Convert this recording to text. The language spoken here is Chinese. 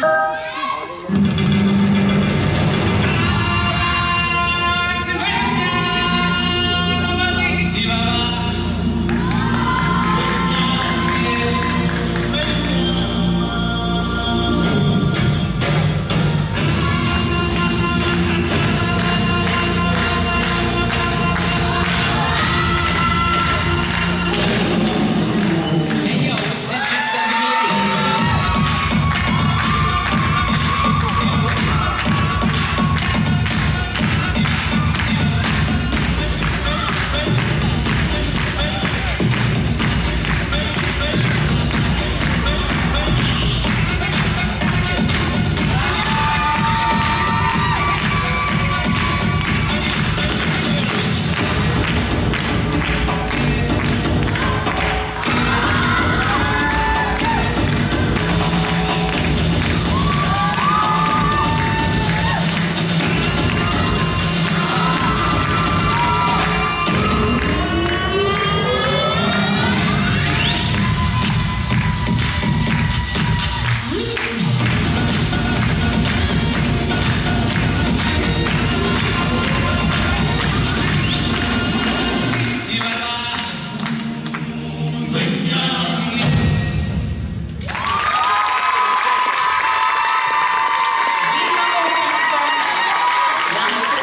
Thank you. 飞扬的。宜昌的红叶。